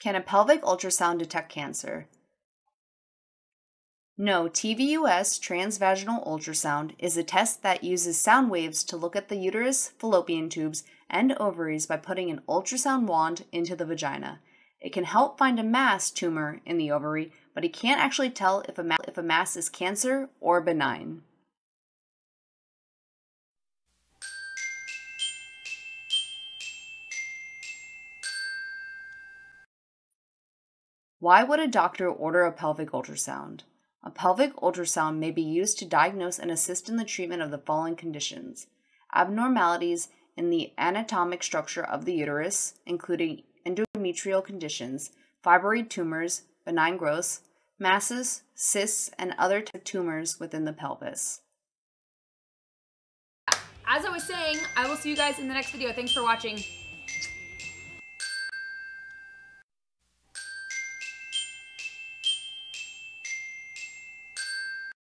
Can a pelvic ultrasound detect cancer? No, TVUS transvaginal ultrasound is a test that uses sound waves to look at the uterus, fallopian tubes, and ovaries by putting an ultrasound wand into the vagina. It can help find a mass tumor in the ovary, but it can't actually tell if a, ma- if a mass is cancer or benign. Why would a doctor order a pelvic ultrasound? A pelvic ultrasound may be used to diagnose and assist in the treatment of the following conditions abnormalities in the anatomic structure of the uterus, including endometrial conditions, fibroid tumors, benign growths, masses, cysts, and other tumors within the pelvis. As I was saying, I will see you guys in the next video. Thanks for watching.